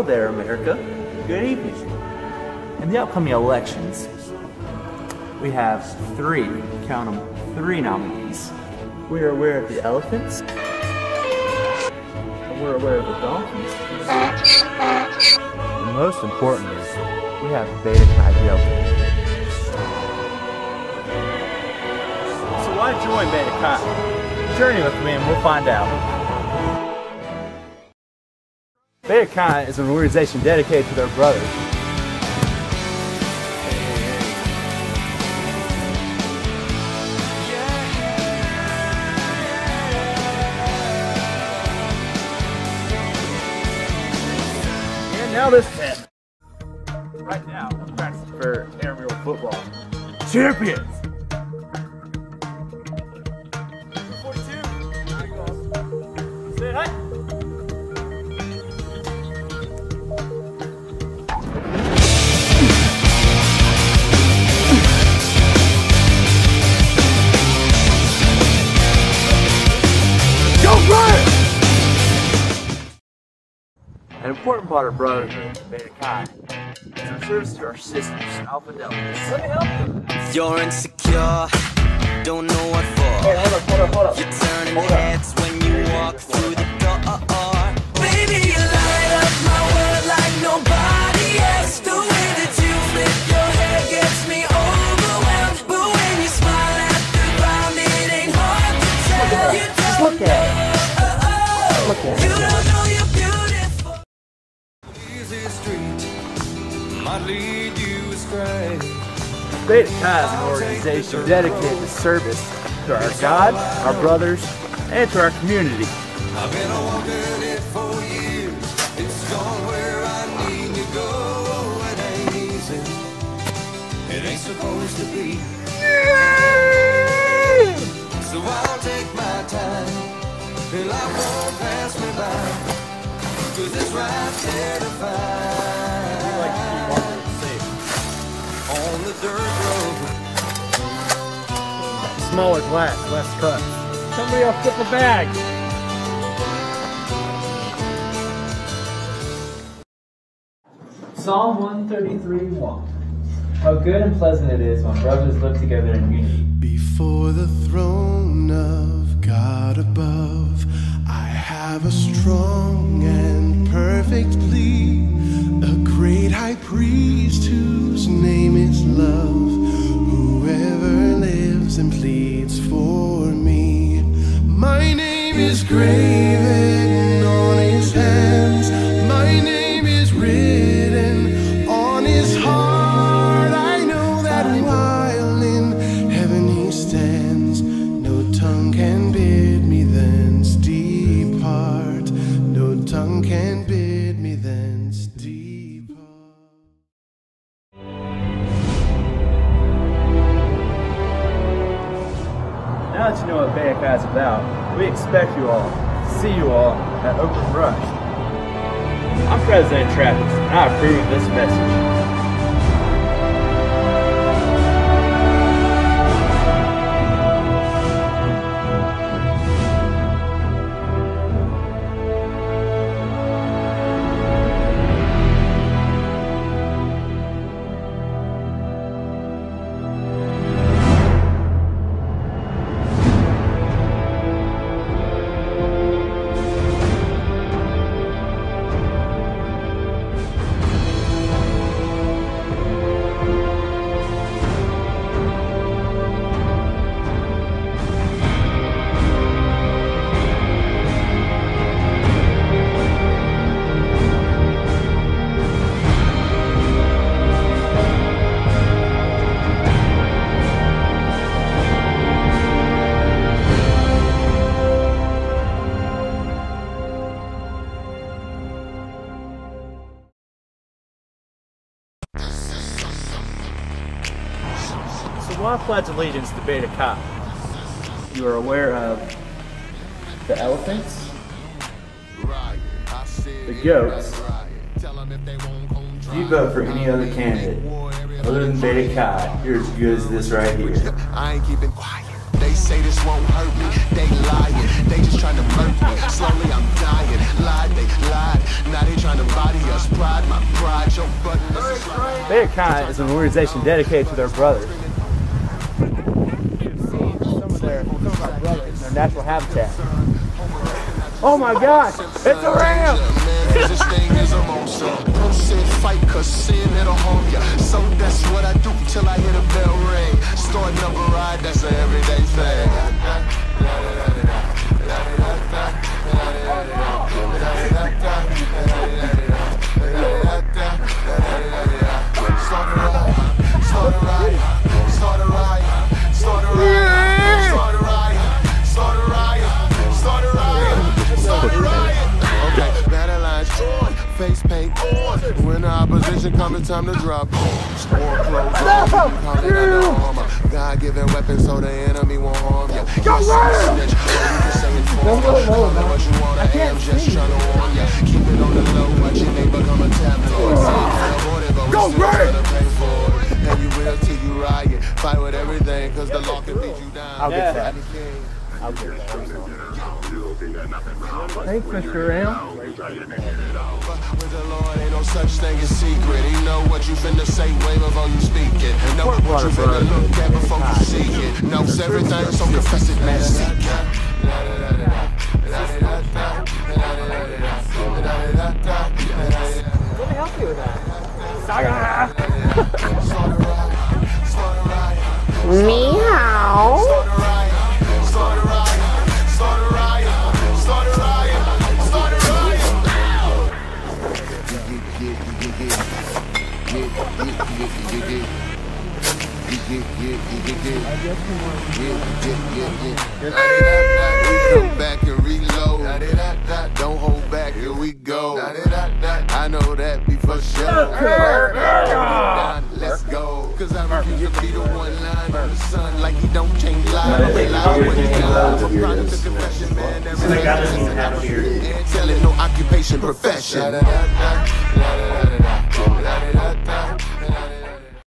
America. Good evening. In the upcoming elections, we have three, count them, three nominees. We are aware of the elephants, and we're aware of the donkeys. And most importantly, we have Beta Chi Delta. So why join Beta Chi? Journey with me and we'll find out. Chi is an organization dedicated to their brothers. And now this test. Right now, we're practicing for aerial football. Champions! Say hi. An important part of brotherhood, Beta Chi, is our service to our sisters, Alpha Delta. Let me help you. You're insecure, don't know what for. Hey, hold up, hold up, hold up. You're turning Hold up. heads when you walk through the door. Lead you astray. Beta Chi is an organization dedicated to service to our God, our brothers, and to our community. I've been it for years. It's gone where I need to go. It ain't easy. It ain't supposed to be. So I'll take my time. And life won't pass me by. Cause it's right there to find. Smaller glass, less cuts. Somebody else flip a bag. Psalm 133 1. How good and pleasant it is when brothers live together in unity. Before the throne of God above, I have a strong and perfect plea. A great high priest whose Now you know what is about, we expect you all to see you all at Open Rush. I'm President Travis, and I approve this message. So why pledge allegiance to Beta Chi? You are aware of the elephants, the goats. If you vote for any other candidate other than Beta Chi, you're as good as this right here. I ain't keeping quiet. They say this won't hurt me. They lying, they just trying to murk me. Slowly I'm dying, lied, they lied. Now they trying to body us. Pride, my pride, your button. Bearcat is an organization dedicated to their brothers. You've seen some of their some of our brothers in their natural habitat. Oh my gosh, it's a ram! This thing is a monster. Bro said fight cause sin it'll harm ya. So that's what I do till I bell ring. Ride, that's an everyday thing. Face paint on. When the opposition come, it's time to drop bombs. War clothes on, call it under armor. God-given weapons so the enemy won't harm you. Yes, I'm a snitch, or you can say informer. What you want, I am just trying to warn ya. Keep it on the low, watch your neighbor come and tap Lord. Avoid it, but we still gotta pay for it. And you will till you riot. Fight with everything, cause the law can beat you down. I'll get that. I'll get Thanks, Mr. Ram. With the Lord, ain't no such thing as secret. He know what you finna say way before you speak it. Know what you finna look at before you see it. Knows everything, so confess it, man. Seek it. Let me help you with that. Meow. Come back and reload. Don't hold back, here we go. I know that be for sure. Let's go. Cause I refuse to be the one line on the sun like he don't change lives. but lie when he lies. I'm proud of the confession, man. Every day. Telling no occupation, profession.